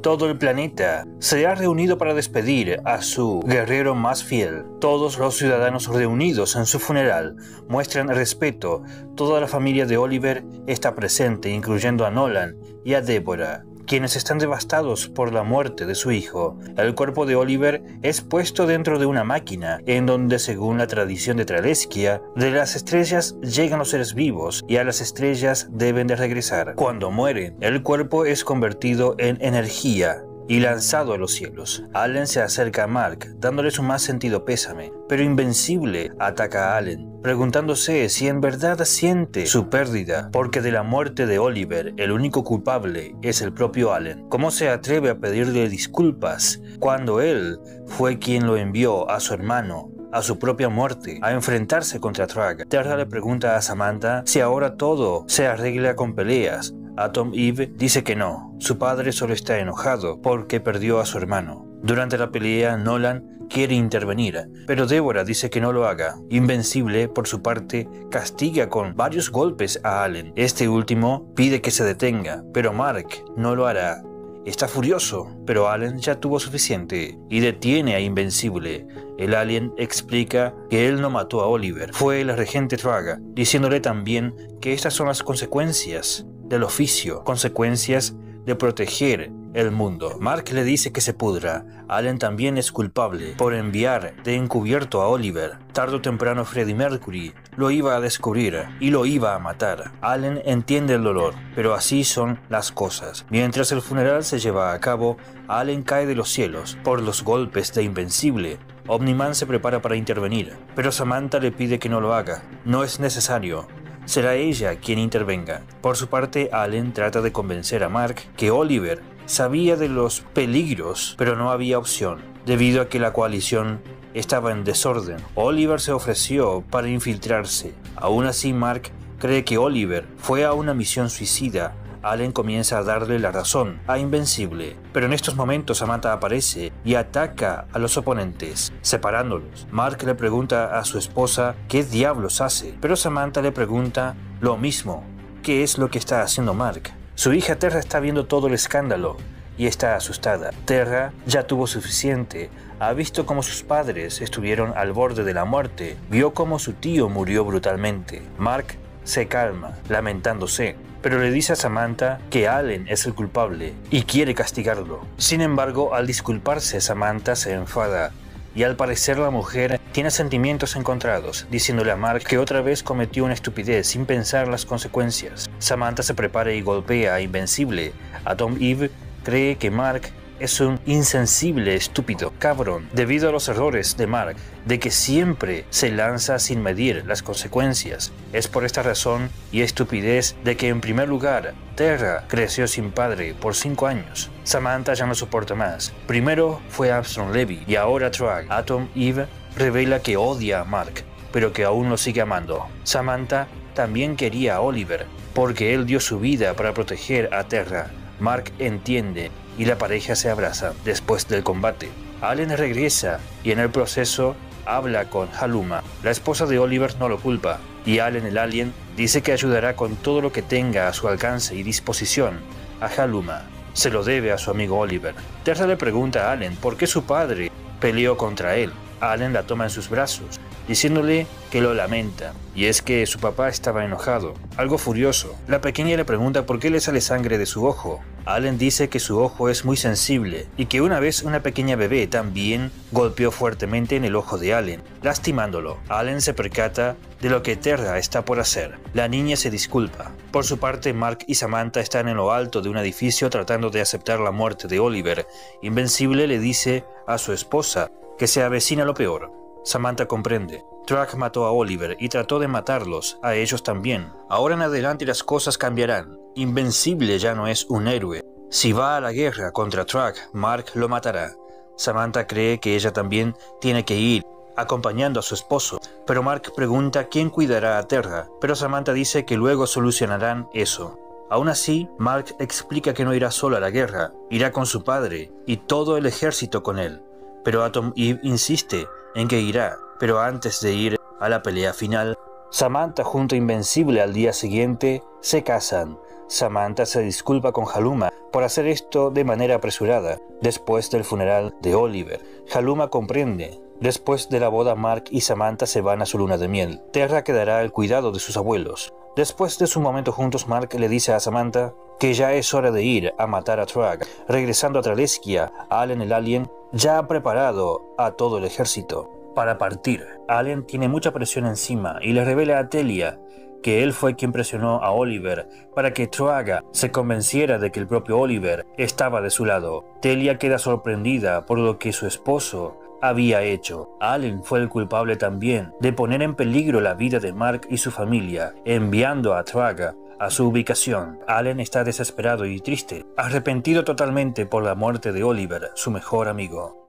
Todo el planeta se ha reunido para despedir a su guerrero más fiel. Todos los ciudadanos reunidos en su funeral muestran respeto. Toda la familia de Oliver está presente, incluyendo a Nolan y a Deborah quienes están devastados por la muerte de su hijo. El cuerpo de Oliver es puesto dentro de una máquina, en donde según la tradición de Tralesquia, de las estrellas llegan los seres vivos y a las estrellas deben de regresar. Cuando muere, el cuerpo es convertido en energía y lanzado a los cielos. Allen se acerca a Mark, dándole su más sentido pésame, pero Invencible ataca a Allen, preguntándose si en verdad siente su pérdida, porque de la muerte de Oliver el único culpable es el propio Allen. ¿Cómo se atreve a pedirle disculpas cuando él fue quien lo envió a su hermano a su propia muerte, a enfrentarse contra Trag. Terra le pregunta a Samantha si ahora todo se arregla con peleas, Atom Eve dice que no, su padre solo está enojado porque perdió a su hermano. Durante la pelea, Nolan quiere intervenir, pero Deborah dice que no lo haga. Invencible, por su parte, castiga con varios golpes a Allen. Este último pide que se detenga, pero Mark no lo hará. Está furioso, pero Allen ya tuvo suficiente y detiene a Invencible. El alien explica que él no mató a Oliver, fue el regente Traga, diciéndole también que estas son las consecuencias del oficio, consecuencias de proteger el mundo. Mark le dice que se pudra. Allen también es culpable por enviar de encubierto a Oliver. Tardo o temprano Freddie Mercury lo iba a descubrir y lo iba a matar. Allen entiende el dolor, pero así son las cosas. Mientras el funeral se lleva a cabo, Allen cae de los cielos por los golpes de Invencible. Omniman se prepara para intervenir, pero Samantha le pide que no lo haga. No es necesario será ella quien intervenga. Por su parte, Allen trata de convencer a Mark que Oliver sabía de los peligros, pero no había opción, debido a que la coalición estaba en desorden. Oliver se ofreció para infiltrarse. Aún así, Mark cree que Oliver fue a una misión suicida Allen comienza a darle la razón a Invencible, pero en estos momentos Samantha aparece y ataca a los oponentes, separándolos. Mark le pregunta a su esposa qué diablos hace, pero Samantha le pregunta lo mismo, qué es lo que está haciendo Mark. Su hija Terra está viendo todo el escándalo y está asustada. Terra ya tuvo suficiente, ha visto cómo sus padres estuvieron al borde de la muerte, vio cómo su tío murió brutalmente. Mark se calma, lamentándose pero le dice a Samantha que Allen es el culpable y quiere castigarlo. Sin embargo, al disculparse, Samantha se enfada y al parecer la mujer tiene sentimientos encontrados, diciéndole a Mark que otra vez cometió una estupidez sin pensar las consecuencias. Samantha se prepara y golpea a Invencible. A Tom Eve cree que Mark es un insensible, estúpido, cabrón, debido a los errores de Mark, de que siempre se lanza sin medir las consecuencias. Es por esta razón y estupidez de que en primer lugar, Terra creció sin padre por cinco años. Samantha ya no soporta más. Primero fue Armstrong Levy y ahora Trag. Atom Eve revela que odia a Mark, pero que aún lo sigue amando. Samantha también quería a Oliver, porque él dio su vida para proteger a Terra. Mark entiende y la pareja se abraza después del combate. Allen regresa y en el proceso habla con Haluma. La esposa de Oliver no lo culpa y Allen el alien dice que ayudará con todo lo que tenga a su alcance y disposición a Haluma. Se lo debe a su amigo Oliver. Terza le pregunta a Allen por qué su padre peleó contra él. Allen la toma en sus brazos, diciéndole que lo lamenta, y es que su papá estaba enojado, algo furioso. La pequeña le pregunta por qué le sale sangre de su ojo, Allen dice que su ojo es muy sensible y que una vez una pequeña bebé también golpeó fuertemente en el ojo de Allen, lastimándolo. Allen se percata de lo que Terra está por hacer. La niña se disculpa. Por su parte, Mark y Samantha están en lo alto de un edificio tratando de aceptar la muerte de Oliver. Invencible le dice a su esposa que se avecina lo peor. Samantha comprende. Track mató a Oliver y trató de matarlos, a ellos también. Ahora en adelante las cosas cambiarán. Invencible ya no es un héroe. Si va a la guerra contra Track, Mark lo matará. Samantha cree que ella también tiene que ir, acompañando a su esposo, pero Mark pregunta quién cuidará a Terra, pero Samantha dice que luego solucionarán eso. Aún así, Mark explica que no irá solo a la guerra, irá con su padre y todo el ejército con él. Pero Atom Eve insiste en que irá, pero antes de ir a la pelea final, Samantha junto a Invencible al día siguiente se casan. Samantha se disculpa con Haluma por hacer esto de manera apresurada, después del funeral de Oliver. Haluma comprende. Después de la boda, Mark y Samantha se van a su luna de miel. Terra quedará al cuidado de sus abuelos. Después de su momento juntos, Mark le dice a Samantha que ya es hora de ir a matar a Trag. Regresando a Traleskia, Allen el alien ya ha preparado a todo el ejército para partir. Allen tiene mucha presión encima y le revela a Telia que él fue quien presionó a Oliver para que Troaga se convenciera de que el propio Oliver estaba de su lado. Telia queda sorprendida por lo que su esposo había hecho. Allen fue el culpable también de poner en peligro la vida de Mark y su familia, enviando a Troaga a su ubicación. Allen está desesperado y triste, arrepentido totalmente por la muerte de Oliver, su mejor amigo.